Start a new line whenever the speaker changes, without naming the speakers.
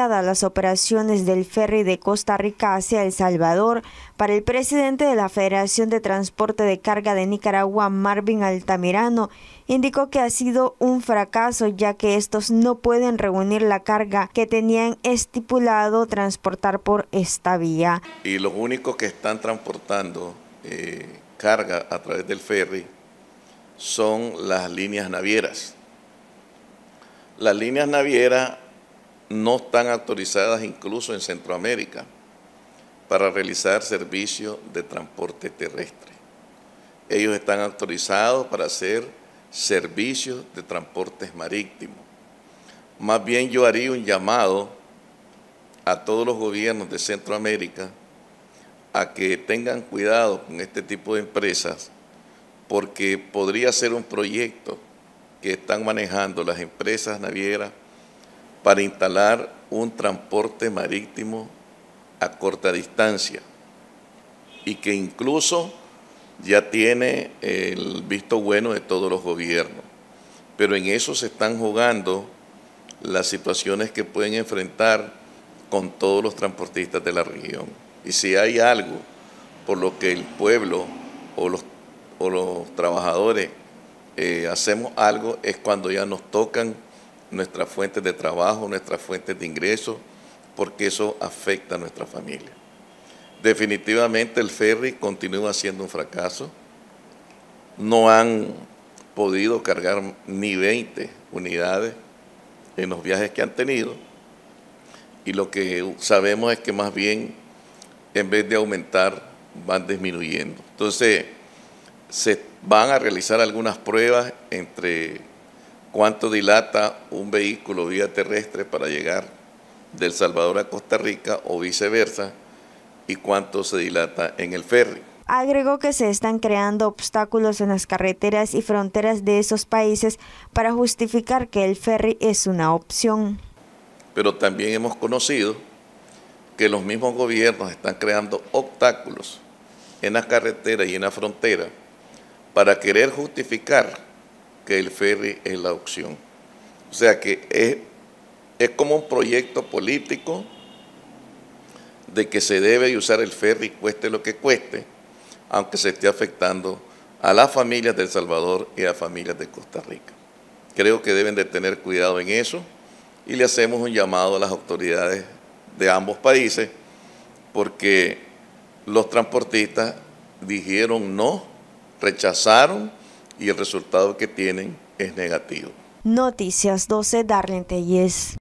las operaciones del ferry de Costa Rica hacia El Salvador, para el presidente de la Federación de Transporte de Carga de Nicaragua, Marvin Altamirano, indicó que ha sido un fracaso ya que estos no pueden reunir la carga que tenían estipulado transportar por esta vía.
Y los únicos que están transportando eh, carga a través del ferry son las líneas navieras. Las líneas navieras no están autorizadas incluso en Centroamérica para realizar servicio de transporte terrestre. Ellos están autorizados para hacer servicios de transportes marítimos. Más bien yo haría un llamado a todos los gobiernos de Centroamérica a que tengan cuidado con este tipo de empresas porque podría ser un proyecto que están manejando las empresas navieras para instalar un transporte marítimo a corta distancia y que incluso ya tiene el visto bueno de todos los gobiernos. Pero en eso se están jugando las situaciones que pueden enfrentar con todos los transportistas de la región. Y si hay algo por lo que el pueblo o los, trabajadores eh, hacemos algo es cuando ya nos tocan nuestras fuentes de trabajo, nuestras fuentes de ingresos, porque eso afecta a nuestra familia. Definitivamente el ferry continúa siendo un fracaso. No han podido cargar ni 20 unidades en los viajes que han tenido. Y lo que sabemos es que más bien, en vez de aumentar, van disminuyendo. Entonces, se van a realizar algunas pruebas entre cuánto dilata un vehículo vía terrestre para llegar del Salvador a Costa Rica o viceversa y cuánto se dilata en el ferry.
Agregó que se están creando obstáculos en las carreteras y fronteras de esos países para justificar que el ferry es una opción.
Pero también hemos conocido que los mismos gobiernos están creando obstáculos en las carreteras y en la frontera para querer justificar que el ferry es la opción. O sea que es, es como un proyecto político de que se debe usar el ferry cueste lo que cueste, aunque se esté afectando a las familias de El Salvador y a las familias de Costa Rica. Creo que deben de tener cuidado en eso y le hacemos un llamado a las autoridades de ambos países porque los transportistas dijeron no, rechazaron y el resultado que tienen es negativo.
Noticias 12, Darlene Telles.